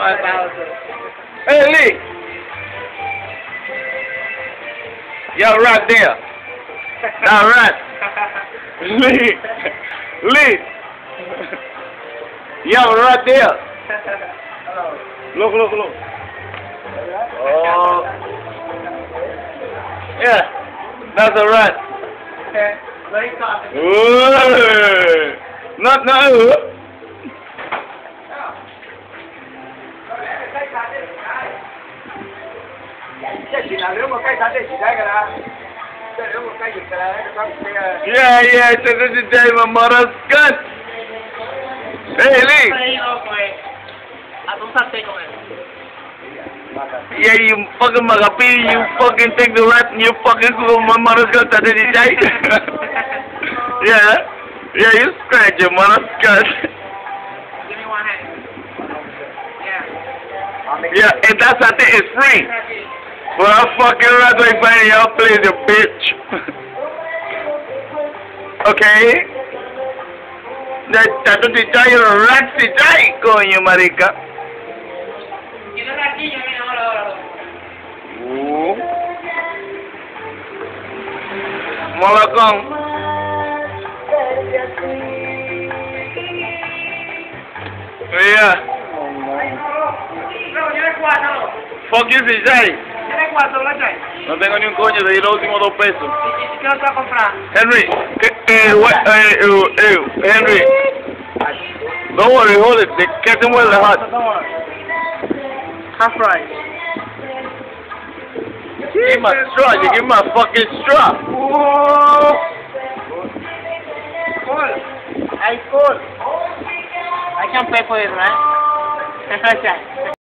Hey, Lee. Yo, right there. Now, right. Lee. Lee. Yo, right there. Look, look, look. Oh. Yeah. That's a rat. Ooh. Not, not. Yeah, yeah, ese es el tema, Marascan. Hey, Lee. Yeah, you fucking magapi, you fucking take the rat you fucking go Marascan to the day. Yeah. Yeah, you scratch your Marascan. Give me one hand. Yeah. Yeah, and that's I think it's free. Well, I fucking rat like find y'all place, you bitch. okay? Ya, ya tú te traes un rat, te traes, coño, marica. Y no era cuatro. Fuck you, Chay. Yo de cuatro, ¿lo traes? No tengo ni un coño, te di los últimos dos pesos. ¿Y qué otro vas a comprar? Henry, eh, eh, what, eh, eh, eh, Henry. Don't worry, hold it. They kept him well hot. Half price. Give me my straw. You give my fucking straw. Cool. Hey, cool. I can pay for it, man. right?